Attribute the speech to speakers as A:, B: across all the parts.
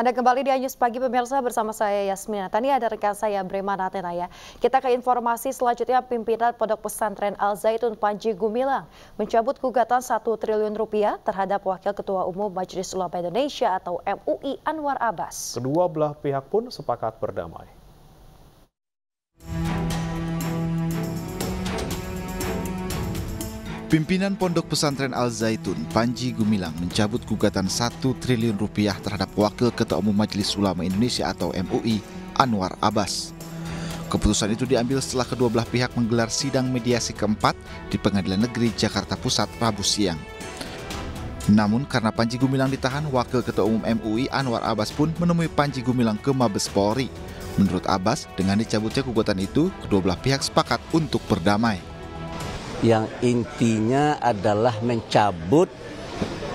A: Anda kembali di Anyus Pagi pemirsa bersama saya Yasmina. Tadi ada rekan saya Bremana ya. Kita ke informasi selanjutnya pimpinan Pondok Pesantren Al Zaitun Panji Gumilang mencabut gugatan 1 triliun rupiah terhadap Wakil Ketua Umum Majelis Ulama Indonesia atau MUI Anwar Abbas.
B: Kedua belah pihak pun sepakat berdamai.
C: Pimpinan Pondok Pesantren Al Zaitun, Panji Gumilang, mencabut gugatan 1 triliun rupiah terhadap Wakil Ketua Umum Majelis Ulama Indonesia atau MUI, Anwar Abbas. Keputusan itu diambil setelah kedua belah pihak menggelar sidang mediasi keempat di Pengadilan Negeri Jakarta Pusat Rabu siang. Namun karena Panji Gumilang ditahan, Wakil Ketua Umum MUI Anwar Abbas pun menemui Panji Gumilang ke Mabes Polri. Menurut Abbas, dengan dicabutnya gugatan itu, kedua belah pihak sepakat untuk berdamai
D: yang intinya adalah mencabut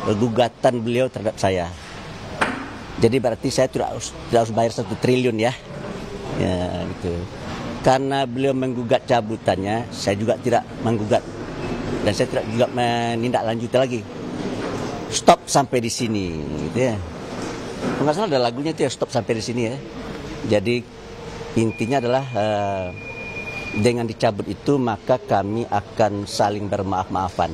D: gugatan beliau terhadap saya. Jadi berarti saya tidak harus, tidak harus bayar satu triliun ya. Ya gitu. Karena beliau menggugat cabutannya, saya juga tidak menggugat dan saya tidak juga menindaklanjuti lagi. Stop sampai di sini, gitu ya. Enggak salah ada lagunya itu ya stop sampai di sini ya. Jadi intinya adalah uh, dengan dicabut itu maka kami akan saling bermaaf-maafan.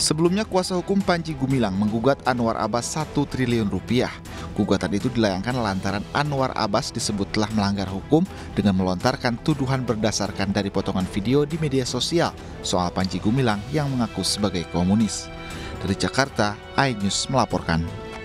C: Sebelumnya kuasa hukum Panji Gumilang menggugat Anwar Abbas 1 triliun rupiah. Gugatan itu dilayangkan lantaran Anwar Abbas disebut telah melanggar hukum dengan melontarkan tuduhan berdasarkan dari potongan video di media sosial soal Panji Gumilang yang mengaku sebagai komunis. Dari Jakarta, iNews melaporkan.